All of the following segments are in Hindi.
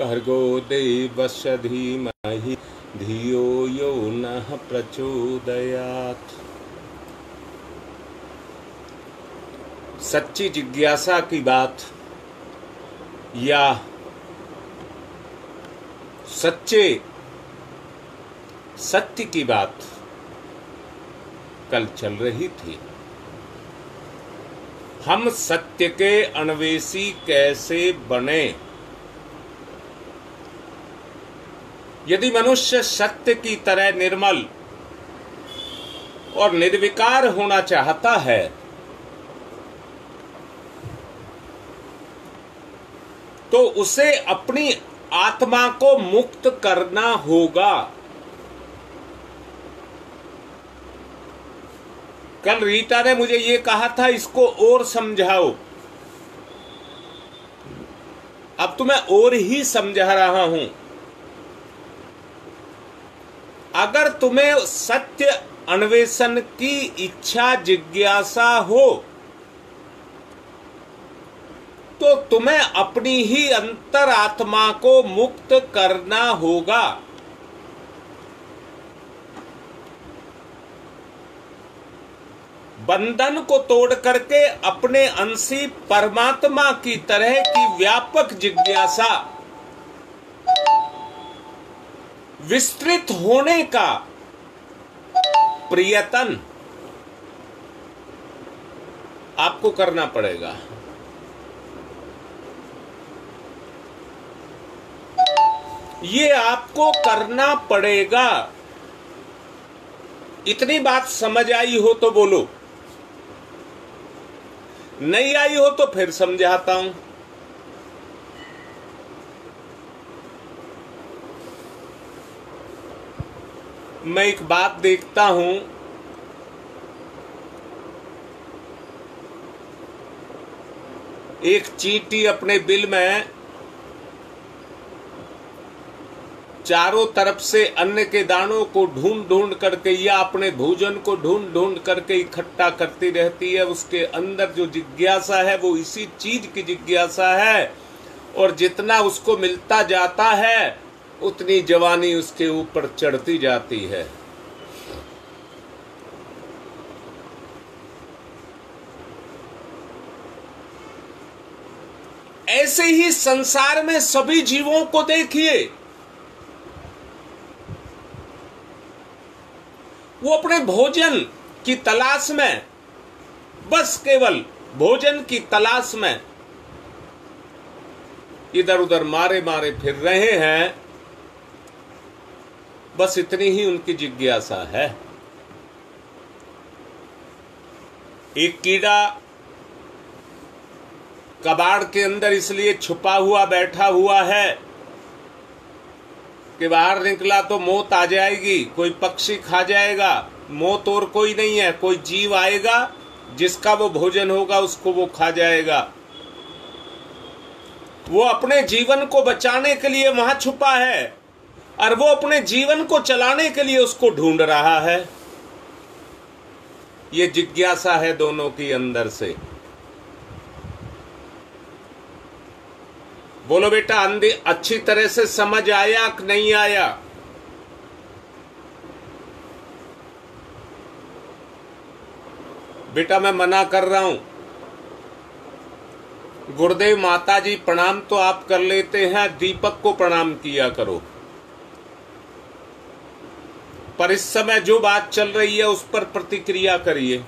भर्गो देवस्य धीमहि धियो यो नः प्रचोदयात्। सच्ची जिज्ञासा की बात, या सच्चे सत्य की बात कल चल रही थी। हम सत्य के अन्वेषी कैसे बने? यदि मनुष्य सत्य की तरह निर्मल और निर्विकार होना चाहता है तो उसे अपनी आत्मा को मुक्त करना होगा। कल रीता ने मुझे ये कहा था, इसको और समझाओ। अब तो मैं और ही समझा रहा हूँ। अगर तुम्हें सत्य अन्वेषण की इच्छा जिज्ञासा हो तो तुम्हें अपनी ही अंतर आत्मा को मुक्त करना होगा। बंधन को तोड़ करके अपने अंशी परमात्मा की तरह की व्यापक जिज्ञासा। विस्तृत होने का प्रयत्न आपको करना पड़ेगा। ये आपको करना पड़ेगा। इतनी बात समझ आई हो तो बोलो। नहीं आई हो तो फिर समझाता हूँ। मैं एक बात देखता हूँ। एक चींटी अपने बिल में चारों तरफ़ से अन्न के दानों को ढूंढ ढूंढ करके या अपने भोजन को ढूंढ ढूंढ करके इकट्ठा करती रहती है। उसके अंदर जो जिज्ञासा है, वो इसी चीज़ की जिज्ञासा है। और जितना उसको मिलता जाता है उतनी जवानी उसके ऊपर चढ़ती जाती है। ऐसे ही संसार में सभी जीवों को देखिए। वो अपने भोजन की तलाश में, बस केवल भोजन की तलाश में इधर उधर मारे मारे फिर रहे हैं। बस इतनी ही उनकी जिज्ञासा है। एक कीड़ा कबाड़ के अंदर इसलिए छुपा हुआ, बैठा हुआ है कि बाहर निकला तो मौत आ जाएगी, कोई पक्षी खा जाएगा, मौत और कोई नहीं है, कोई जीव आएगा, जिसका वो भोजन होगा उसको वो खा जाएगा। वो अपने जीवन को बचाने के लिए वहाँ छुपा है। और वो अपने जीवन को चलाने के लिए उसको ढूंढ रहा है। ये जिज्ञासा है दोनों की अंदर से। बोलो बेटा, अंधे अच्छी तरह से समझ आया कि नहीं आया? बेटा, मैं मना कर रहा हूँ। गुरुदेव माता जी प्रणाम तो आप कर लेते हैं, दीपक को प्रणाम किया करो। पर इस समय जो बात चल रही है उस पर प्रतिक्रिया करिए।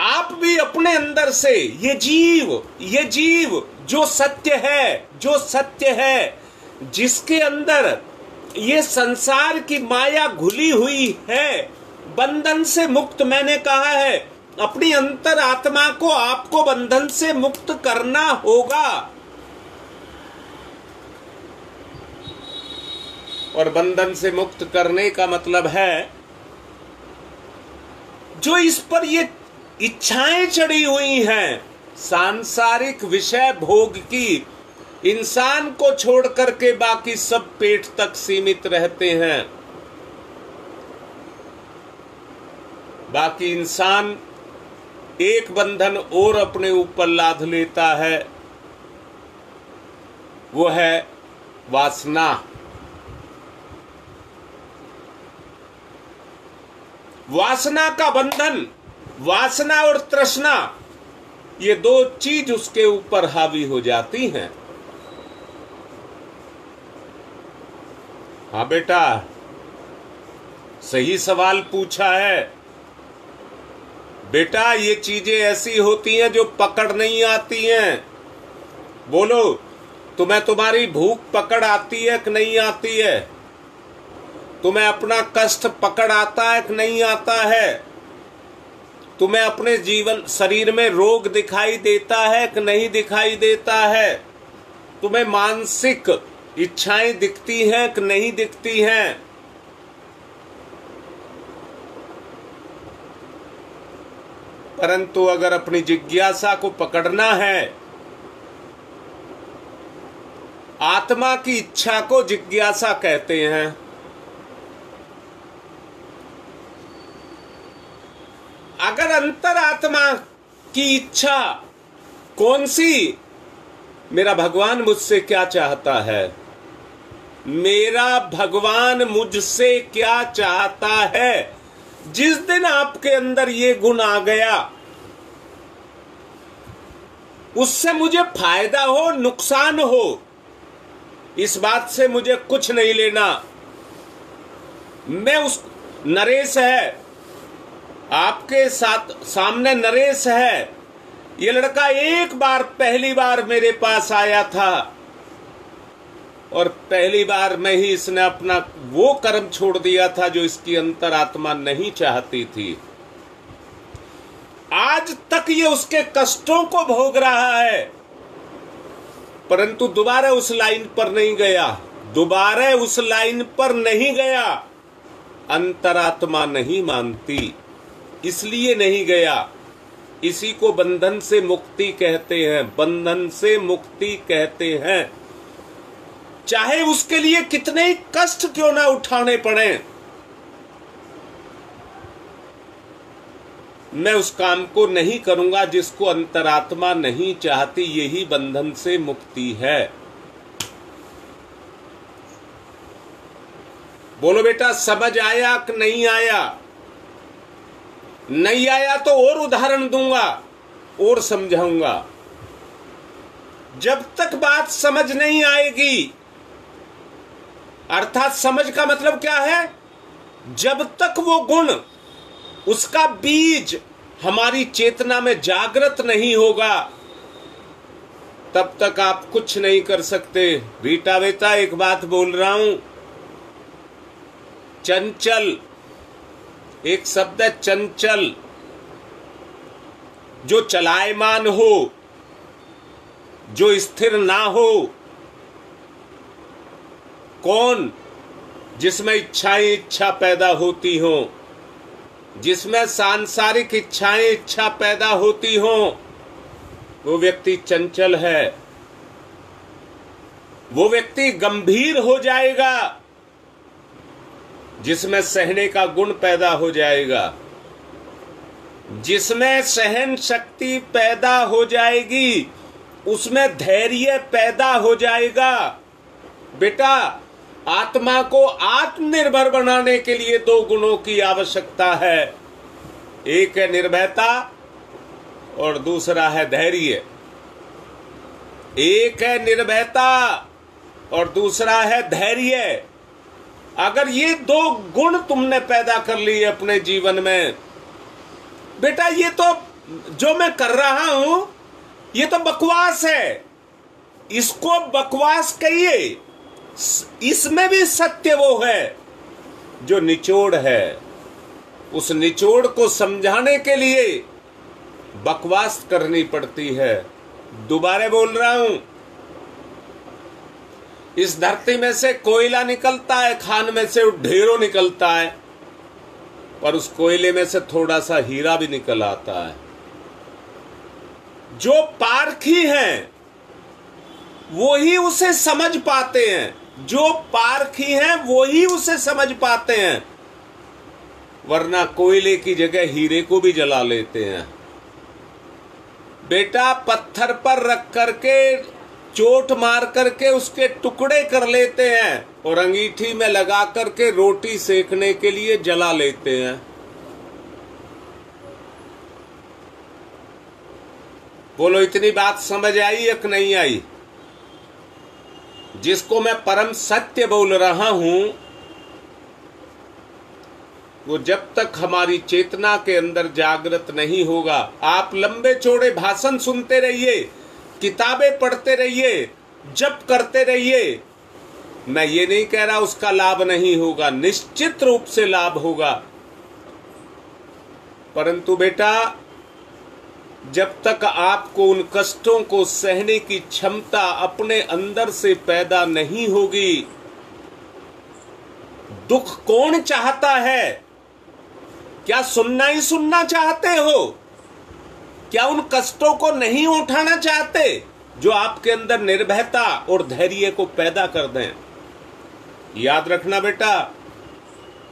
आप भी अपने अंदर से ये जीव ये जीव जो सत्य है, जो सत्य है, जिसके अंदर ये संसार की माया घुली हुई है, बंधन से मुक्त मैंने कहा है, अपनी अंतर आत्मा को आपको बंधन से मुक्त करना होगा। और बंधन से मुक्त करने का मतलब है, जो इस पर ये इच्छाएँ चढ़ी हुई हैं, सांसारिक विषय भोग की, इंसान को छोड़ करके बाकी सब पेट तक सीमित रहते हैं। बाकी इंसान एक बंधन और अपने ऊपर लाद लेता है, वो है वासना। वासना का बंधन, वासना और तृष्णा ये दो चीज़ उसके ऊपर हावी हो जाती हैं। हाँ बेटा, सही सवाल पूछा है। बेटा, ये चीज़ें ऐसी होती हैं जो पकड़ नहीं आती हैं। बोलो, तुम्हें तुम्हारी भूख पकड़ आती है कि नहीं आती है? तुम्हें अपना कष्ट पकड़ आता है कि नहीं आता है? तुम्हें अपने जीवन, शरीर में रोग दिखाई देता है कि नहीं दिखाई देता है? तुम्हें मानसिक इच्छाएँ दिखती हैं कि नहीं दिखती हैं? परंतु अगर अपनी जिज्ञासा को पकड़ना है, आत्मा की इच्छा को जिज्ञासा कहते हैं। अगर अंतरात्मा की इच्छा कौन सी? मेरा भगवान मुझसे क्या चाहता है? मेरा भगवान मुझसे क्या चाहता है? जिस दिन आपके अंदर ये गुण आ गया, उससे मुझे फ़ायदा हो, नुकसान हो, इस बात से मुझे कुछ नहीं लेना। मैं उस नरेश है आपके साथ सामने नरेश है। ये लड़का एक बार पहली बार मेरे पास आया था। और पहली बार में ही इसने अपना वो कर्म छोड़ दिया था जो इसकी अंतरात्मा नहीं चाहती थी। आज तक ये उसके कष्टों को भोग रहा है। परंतु दोबारा उस लाइन पर नहीं गया। दोबारा उस लाइन पर नहीं गया। अंतरात्मा नहीं मानती। इसलिए नहीं गया। इसी को बंधन से मुक्ति कहते हैं। बंधन से मुक्ति कहते हैं। चाहे उसके लिए कितने कष्ट क्यों ना उठाने पड़े। मैं उस काम को नहीं करूँगा जिसको अंतरात्मा नहीं चाहती। यही बंधन से मुक्ति है। बोलो बेटा, समझ आया कि नहीं आया? नहीं आया तो और उदाहरण दूँगा, और समझाऊँगा। जब तक बात समझ नहीं आएगी, अर्थात समझ का मतलब क्या है? जब तक वो गुण, उसका बीज हमारी चेतना में जागृत नहीं होगा, तब तक आप कुछ नहीं कर सकते। रीटा बेटा एक बात बोल रहा हूँ। चंचल एक शब्द है चंचल। जो चलायमान हो, जो स्थिर ना हो, कौन जिसमें इच्छाएँ इच्छा पैदा होती हो, जिसमें सांसारिक इच्छाएँ इच्छा पैदा होती हो, वो व्यक्ति चंचल है। वो व्यक्ति गंभीर हो जाएगा। जिसमें सहने का गुण पैदा हो जाएगा। जिसमें सहन शक्ति पैदा हो जाएगी, उसमें धैर्य पैदा हो जाएगा। बेटा, आत्मा को आत्मनिर्भर बनाने के लिए दो गुणों की आवश्यकता है। एक है निर्भयता और दूसरा है धैर्य। एक है निर्भयता और दूसरा है धैर्य। अगर ये दो गुण तुमने पैदा कर लिए अपने जीवन में, बेटा ये तो जो मैं कर रहा हूँ, ये तो बकवास है। इसको बकवास कहिए। इसमें भी सत्य वो है जो निचोड़ है। उस निचोड़ को समझाने के लिए बकवास करनी पड़ती है। दोबारा बोल रहा हूँ इस धरती में से कोयला निकलता है, खान में से ढेरों निकलता है, पर उस कोयले में से थोड़ा सा हीरा भी निकल आता है। जो पारखी हैं, वो ही उसे समझ पाते हैं। जो पारखी हैं, वो ही उसे समझ पाते हैं। वरना कोयले की जगह हीरे को भी जला लेते हैं। बेटा, पत्थर पर रख करके चोट मार करके उसके टुकड़े कर लेते हैं और अंगीठी में लगा करके रोटी सेकने के लिए जला लेते हैं। बोलो, इतनी बात समझ आई या नहीं आई? जिसको मैं परम सत्य बोल रहा हूँ, वो जब तक हमारी चेतना के अंदर जागृत नहीं होगा। आप लंबे चौड़े भाषण सुनते रहिए। किताबें पढ़ते रहिए, जप करते रहिए। मैं ये नहीं कह रहा उसका लाभ नहीं होगा, निश्चित रूप से लाभ होगा। परंतु बेटा, जब तक आपको उन कष्टों को सहने की क्षमता अपने अंदर से पैदा नहीं होगी, दुख कौन चाहता है? क्या सुनना ही सुनना चाहते हो? क्या उन कष्टों को नहीं उठाना चाहते जो आपके अंदर निर्भयता और धैर्य को पैदा कर दें? याद रखना बेटा,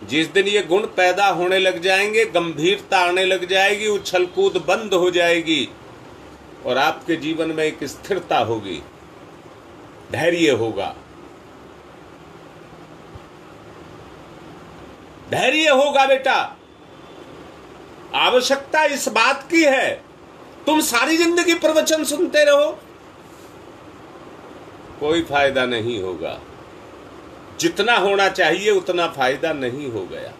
जिस दिन ये गुण पैदा होने लग जाएँगे, गंभीरता आने लग जाएगी उछल कूद बंद हो जाएगी और आपके जीवन में एक स्थिरता होगी, धैर्य होगा। धैर्य होगा बेटा। आवश्यकता इस बात की है तुम सारी ज़िंदगी प्रवचन सुनते रहो। कोई फ़ायदा नहीं होगा। जितना होना चाहिए, उतना फ़ायदा नहीं हो गया।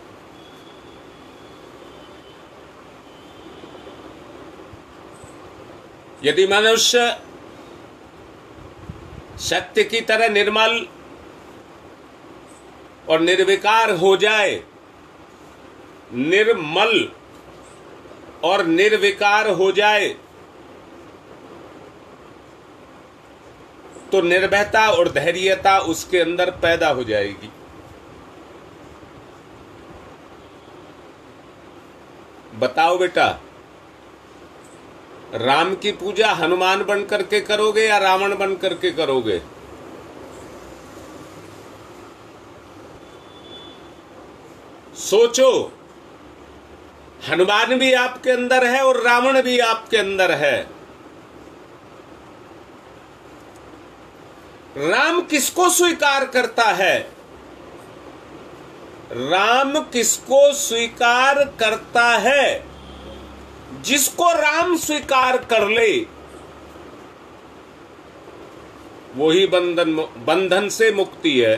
यदि मनुष्य सत्य की तरह निर्मल और निर्विकार हो जाए, निर्मल और निर्विकार हो जाए तो निर्भयता और धैर्यता उसके अंदर पैदा हो जाएगी। बताओ बेटा, राम की पूजा हनुमान बन करके करोगे या रावण बन करके करोगे? सोचो हनुमान भी आपके अंदर है और रावण भी आपके अंदर है। राम किसको स्वीकार करता है? राम किसको स्वीकार करता है? जिसको राम स्वीकार कर ले, वही बंधन बंधन से मुक्ति है।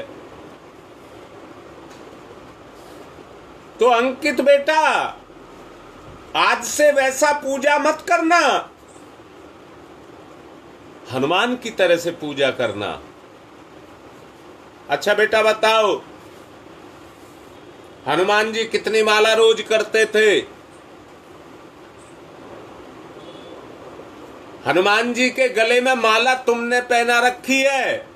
तो अंकित बेटा आज से वैसा पूजा मत करना। हनुमान की तरह से पूजा करना। अच्छा बेटा बताओ, हनुमान जी कितनी माला रोज करते थे? हनुमान जी के गले में माला तुमने पहना रखी है?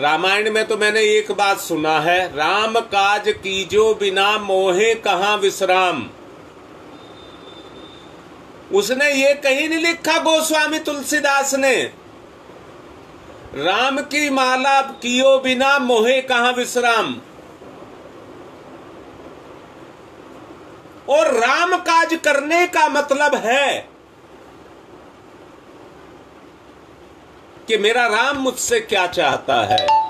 रामायण में तो मैंने एक बात सुना है, राम काज कीजो बिना मोहे कहा विश्राम? उसने ये कहीं नहीं लिखा गोस्वामी तुलसीदास ने। राम की माला कियो बिना मोहे कहा विश्राम? और राम काज करने का मतलब है कि मेरा राम मुझसे क्या चाहता है?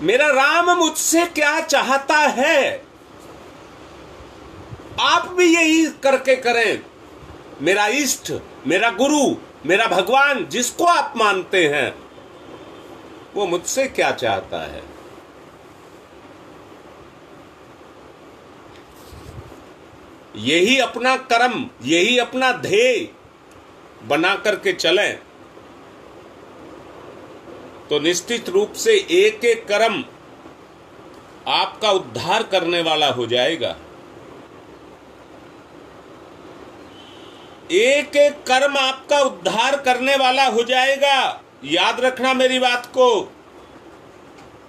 मेरा राम मुझसे क्या चाहता है? आप भी यही करके करें। मेरा इष्ट, मेरा गुरु, मेरा भगवान जिसको आप मानते हैं, वो मुझसे क्या चाहता है? यही अपना कर्म, यही अपना ध्येय बना करके चलें। तो निश्चित रूप से एक एक कर्म आपका उद्धार करने वाला हो जाएगा। एक एक कर्म आपका उद्धार करने वाला हो जाएगा। याद रखना मेरी बात को,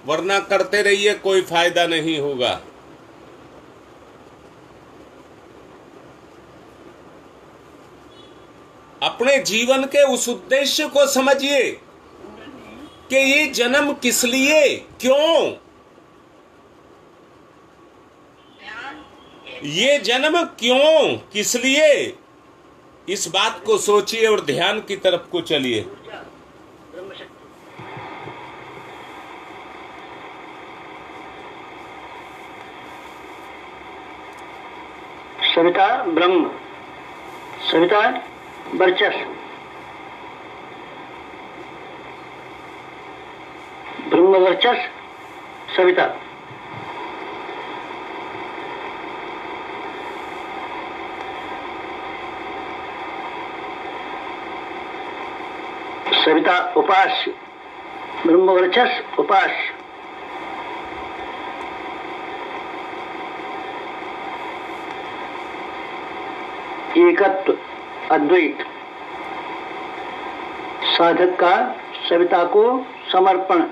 वरना करते रहिए, कोई फ़ायदा नहीं होगा। अपने जीवन के उस उद्देश्य को समझिए कि ये जन्म किस लिए, क्यों? ये जन्म क्यों, किस लिए? इस बात को सोचिए और ध्यान की तरफ़ को चलिए। सविता, ब्रह्म। सविता? Бърчаш. బ్రహ్మవర్చస్ సవిత సవిత ఉపాస్య బ్రహ్మవర్చస్ ఉపాస్య ఏకత్వ अद्वैत। साधक का सविता को समर्पण।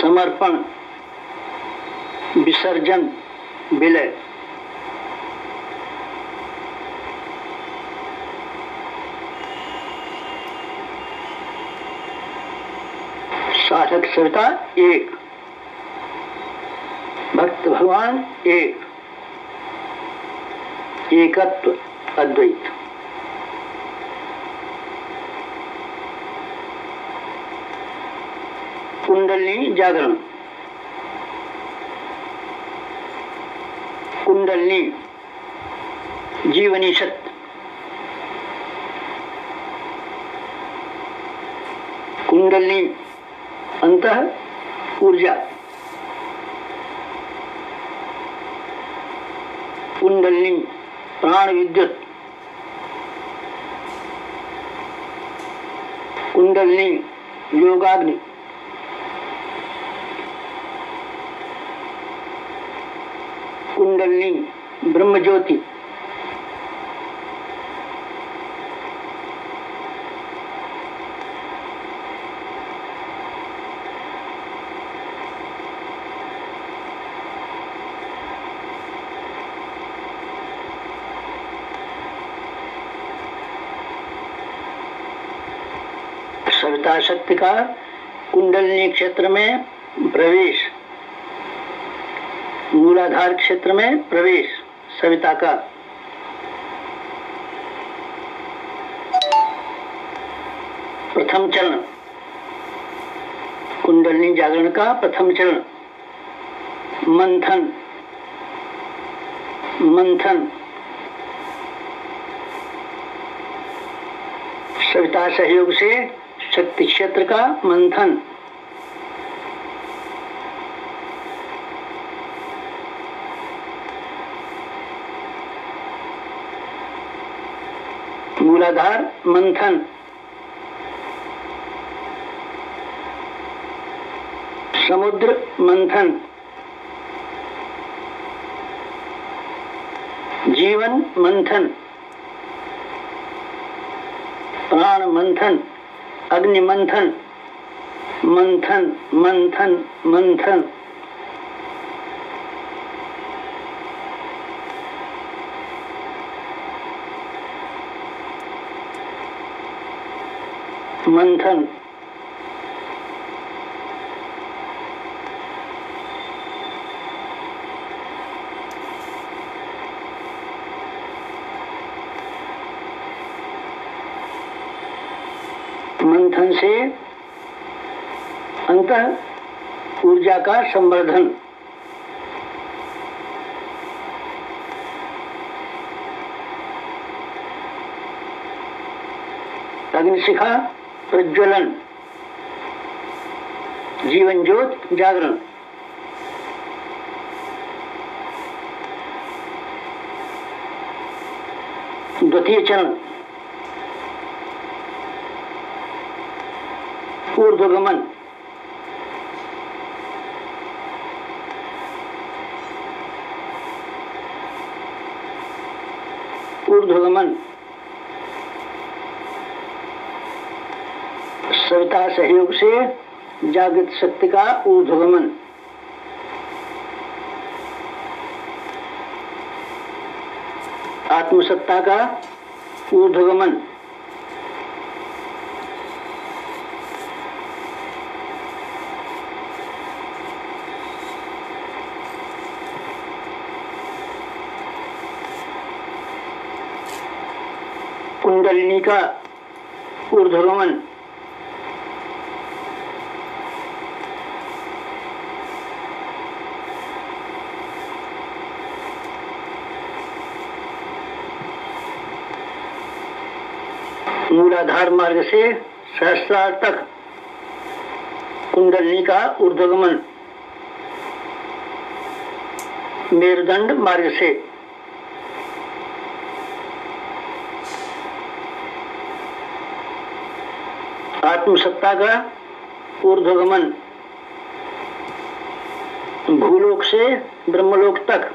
समर्पण। विसर्जन। विलय। साधक सविता एक। भगवान एक एकत्व अद्वैत। कुंडलनी जागरण। कुंडलनी जीवनी शक्ति कुंडलनी अंत ऊर्जा। कुंडलनी प्राण विद्युत। कुंडलनी योगाग्नि। कुंडलनी ब्रह्म ज्योति सविता शक्ति का कुंडलिनी क्षेत्र में प्रवेश, मूलाधार क्षेत्र में प्रवेश, सविता का। प्रथम चरण, कुंडलिनी जागरण का प्रथम चरण, मंथन मंथन। सविता सहयोग से शक्ति क्षेत्र का मंथन। मूलाधार मंथन। समुद्र मंथन। जीवन मंथन। प्राण मंथन। अग्नि मंथन मंथन मंथन मंथन। मंथन से अंत ऊर्जा का संवर्धन। अग्निशिखा प्रज्वलन जीवन ज्योत जागरण। द्वितीय चरण। ऊर्ध्वगमन। भगवान। सविता सहयोग से जागृत शक्ति का ऊर्धगमन आत्मसत्ता का ऊर्धगमन कुंडलिनी का ऊर्ध्वगमन। मूलाधार मार्ग से सहस्रार तक कुंडलिनी का ऊर्धगमन मेरुदंड मार्ग से आत्मसत्ता का ऊर्धगमन भूलोक से ब्रह्मलोक तक।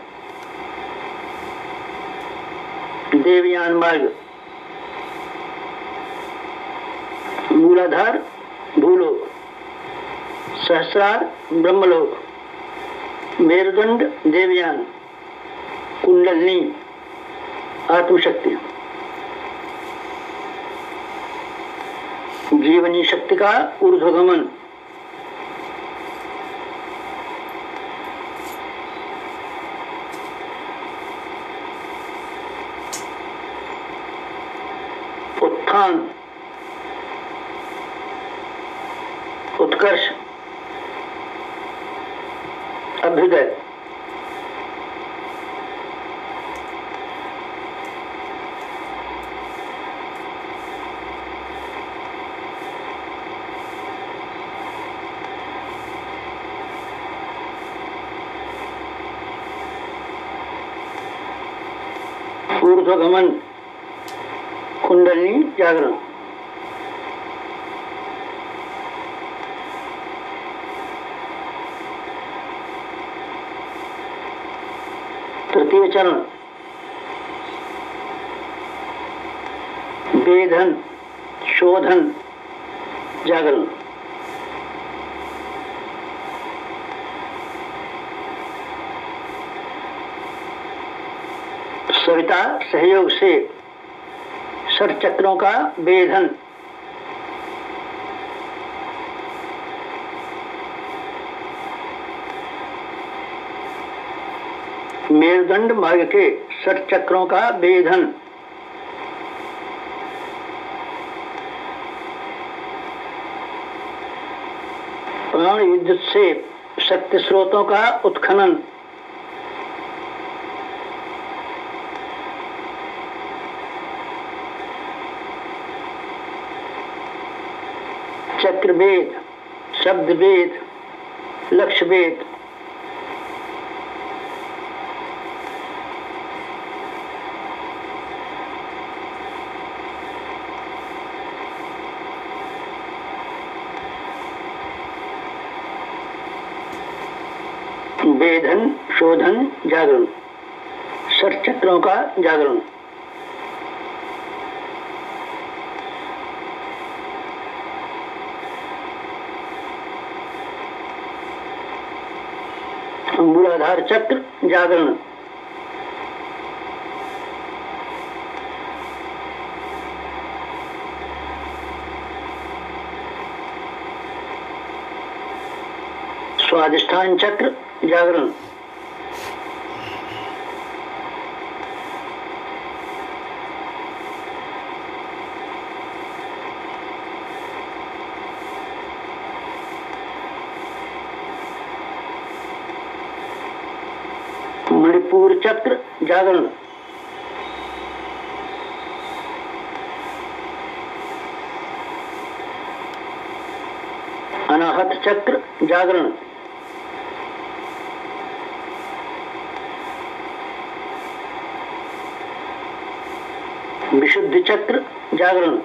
देवयान मार्ग। मूलाधार, भूलोक। सहस्रार, ब्रह्मलोक। मेरुदंड, देवयान। कुंडलनी, आत्मशक्ति। जीवनी शक्ति का ऊर्ध्वगमन। ऊर्ध्वगमन कुंडलिनी जागरण। तृतीय चरण। वेधन शोधन जागरण सविता सहयोग से षट चक्रों का वेधन मेरुदंड मार्ग के षट चक्रों का वेधन प्राण विद्युत से शक्ति स्रोतों का उत्खनन। चक्रवेद शब्द वेद लक्ष्य वेद वेधन शोधन जागरण। षट चक्रों का जागरण। मूलाधार चक्र जागरण। स्वादिष्ठान चक्र जागरण मणिपुर चक्र जागरण अनाहत चक्र जागरण। विशुद्ध चक्र जागरण।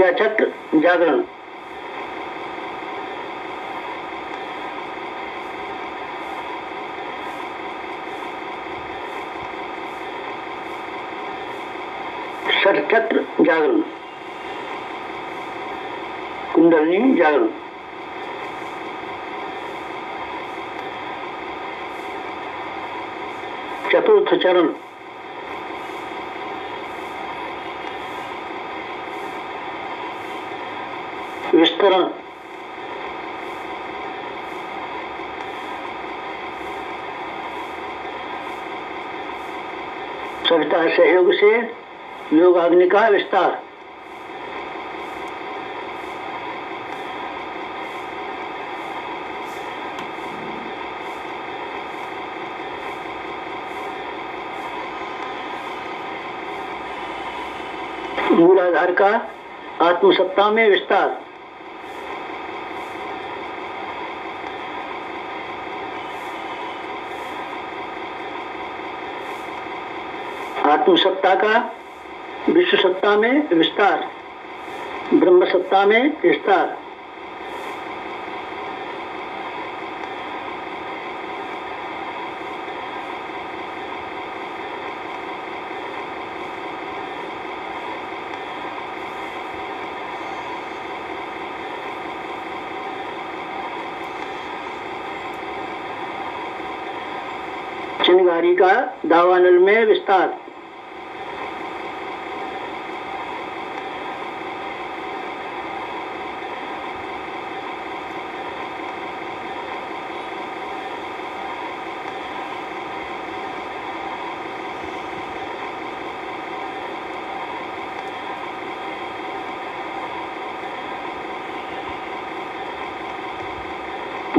आज्ञा चक्र जागरण। षटचक्र जागरण। कुंडलनी जागरण। चतुर्थ चरण। विस्तरण सविता सहयोग से योगाग्नि का विस्तार। मूलाधार का आत्मसत्ता में विस्तार। आत्मसत्ता का विश्व सत्ता में विस्तार ब्रह्म सत्ता में विस्तार। चिनगारी का दावानल में विस्तार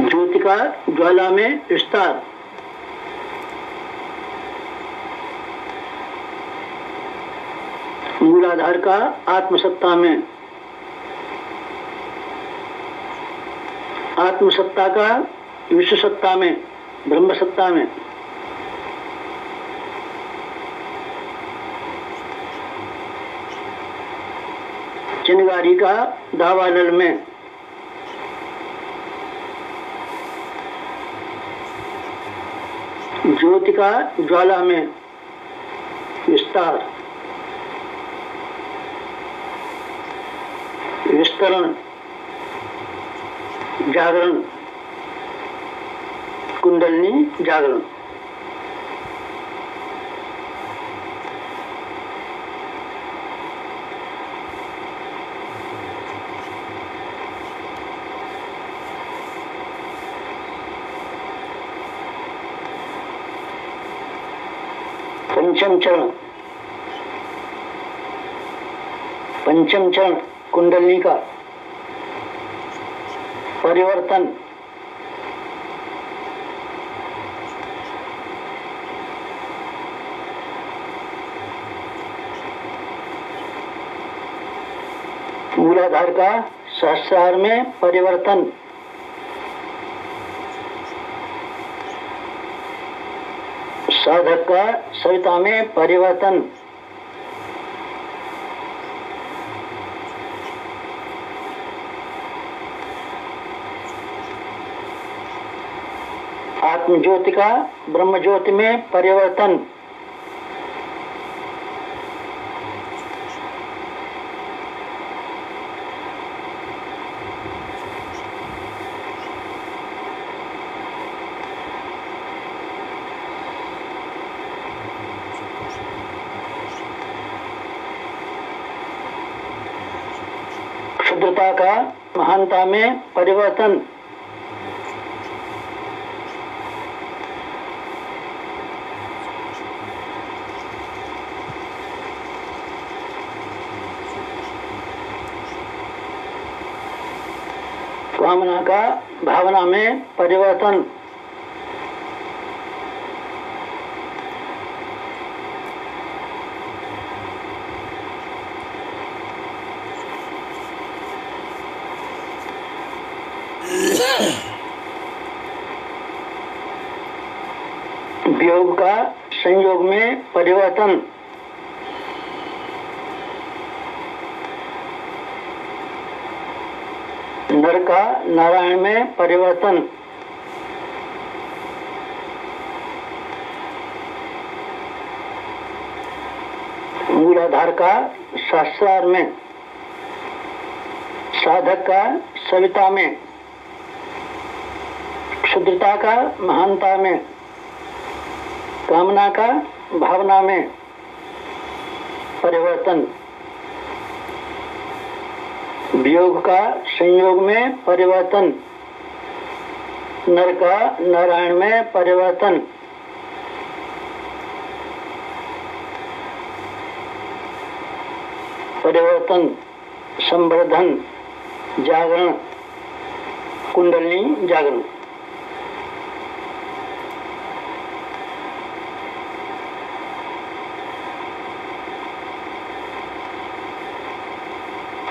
ज्योति का ज्वाला में विस्तार मूलाधार का आत्मसत्ता में। आत्मसत्ता का विश्व सत्ता में ब्रह्म सत्ता में। चिनगारी का दावानल में। ज्योति का ज्वाला में विस्तार। विस्तरण जागरण। कुंडलनी जागरण पंचम चरण। पंचम चरण कुंडली का। परिवर्तन। मूलाधार का सहस्रार में परिवर्तन। साधक का सविता में परिवर्तन। आत्मज्योति का ब्रह्म ज्योति में परिवर्तन क्षुद्रता का महानता में परिवर्तन। कामना का भावना में परिवर्तन। वियोग का संयोग में परिवर्तन। नर का नारायण में परिवर्तन। मूलाधार का शास्त्रार में। साधक का सविता में। क्षुद्रता का, महानता में, कामना का, भावना में परिवर्तन। वियोग का, संयोग में परिवर्तन। नर का, नारायण में परिवर्तन। परिवर्तन, संवर्धन, जागरण कुंडली जागरण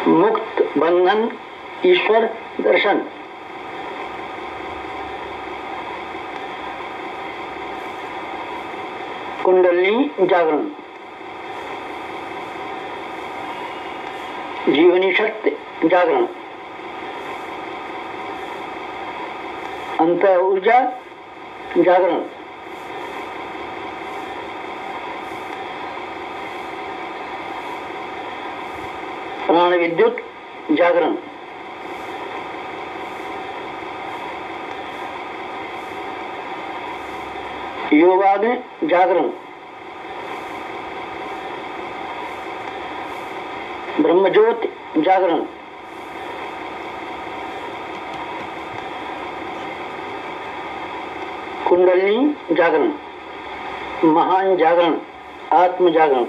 मुक्त बंधन ईश्वर दर्शन। कुंडली जागरण। जीवनी शक्ति जागरण। अंत ऊर्जा जागरण। प्राण विद्युत जागरण। योगाग्नि जागरण। ब्रह्मज्योत जागरण। कुंडलिनी जागरण। महान जागरण आत्म जागरण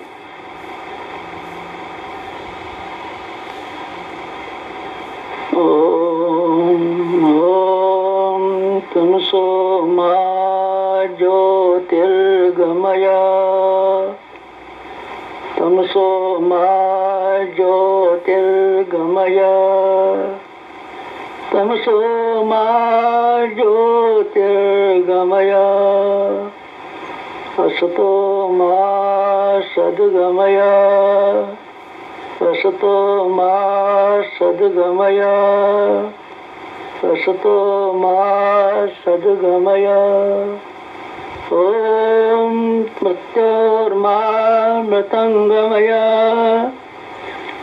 ओम ओम तमसो मा ज्योतिर्गमय तमसो मा ज्योतिर्गमय तमसो मा ज्योतिर्गमय असतो मा सद्गमय असतो मा सद्गमय असतो मृत्योर्मा मृतङ्गमय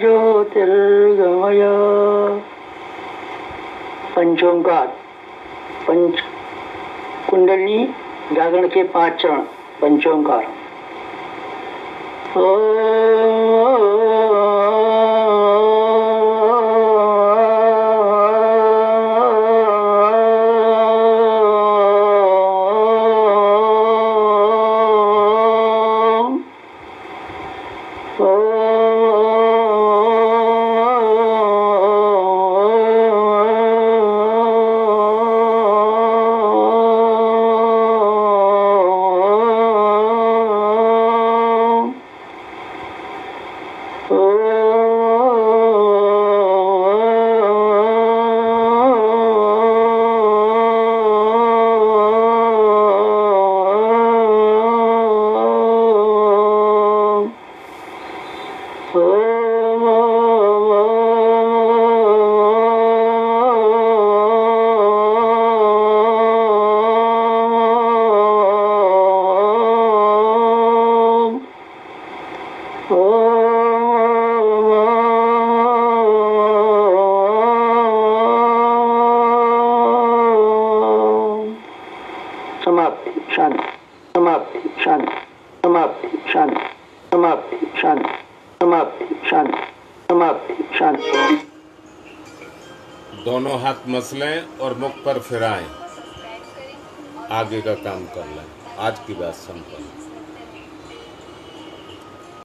ज्योतिर्गमय पंचोंकार पंच कुंडली जागरण के पाँच चरण पंचोंकार समाप्ति मसलें और मुख पर फिराएँ। आगे का काम कर लें। आज की बात संपन्न